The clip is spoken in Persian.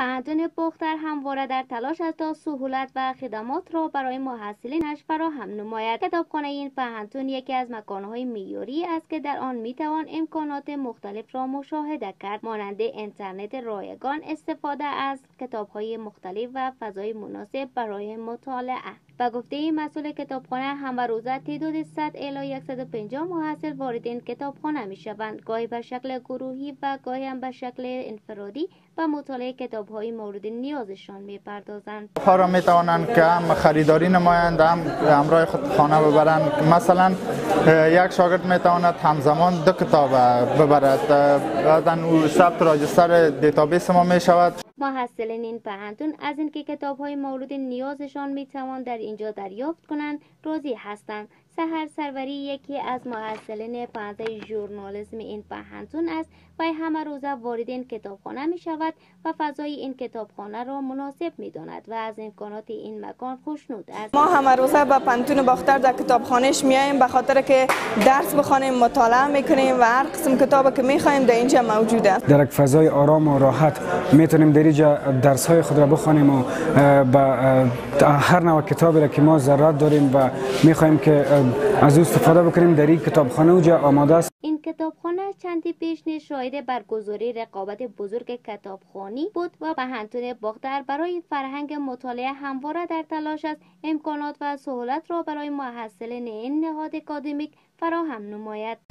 پهنتون بختر همواره در تلاش است تا سهولت و خدمات را برای محصلینش فراهم نماید. کتابخانه این پهنتون یکی از مکانهای میوری است که در آن می‌توان امکانات مختلف را مشاهده کرد. مانند اینترنت رایگان استفاده از کتابهای مختلف و فضای مناسب برای مطالعه. و گفته مسئول کتابخانه همه روزه تعداد 100 الی 150 محصل وارد این کتابخانه می شوند. گاهی به شکل گروهی و گاهی هم به شکل انفرادی و مطالعه کتاب های مورد نیازشان می پردازند را می توانند که هم خریداری نمایند هم همراه خود خانه ببرند. مثلا یک شاگرد می تواند همزمان دو کتاب ببرد. بعدا او ثبت register database ما می شود محصلین این پوهنتون از اینکه کتاب های مورد نیازشان می توان در اینجا دریافت کنند راضی هستند. سهر سروری یکی از محصلین پوهنځی ژورنالیسم این پوهنتون است. و همه روزه وارد این کتابخانه می شود و فضای این کتابخانه را مناسب می داند و از امکانات این مکان خوشنود است. ما همه روزه به پانتون باختر در کتابخانهش میاییم به خاطر که درس بخوانیم مطالعه می‌کنیم و هر قسم کتاب که می‌خوایم در اینجا موجود است. در یک فضای آرام و راحت می‌تونیم در اینجا درس های خود را بخوانیم و به هر نوع کتابی را که ما ضرورت داریم و می‌خوایم که از او استفاده بکنیم در این کتابخانه اوجا آماده است. این کتابخانه چندی پیش نیز شاهد برگزاری رقابت بزرگ کتابخانی بود و به باختر برای فرهنگ مطالعه همواره در تلاش است. امکانات و سهولت را برای محصلین این نهاد اکادمیک فراهم نماید.